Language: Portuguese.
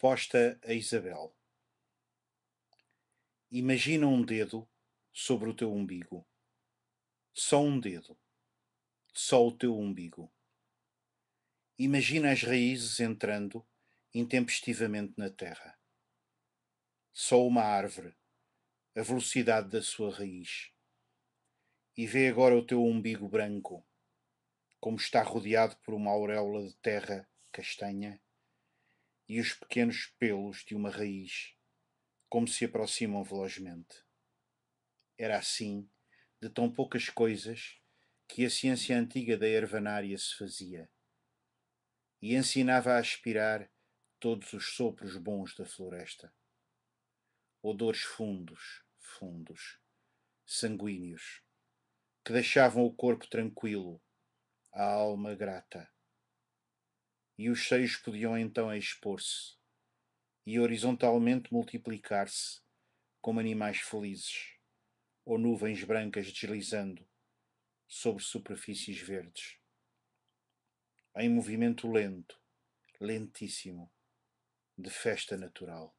Resposta a Isabel. Imagina um dedo sobre o teu umbigo. Só um dedo. Só o teu umbigo. Imagina as raízes entrando intempestivamente na terra. Só uma árvore, a velocidade da sua raiz. E vê agora o teu umbigo branco, como está rodeado por uma auréola de terra castanha e os pequenos pelos de uma raiz, como se aproximam velozmente. Era assim, de tão poucas coisas, que a ciência antiga da ervanária se fazia, e ensinava a aspirar todos os sopros bons da floresta. Odores fundos, fundos, sanguíneos, que deixavam o corpo tranquilo, a alma grata e os seios podiam então expor-se e horizontalmente multiplicar-se como animais felizes ou nuvens brancas deslizando sobre superfícies verdes. Em movimento lento, lentíssimo, de festa natural.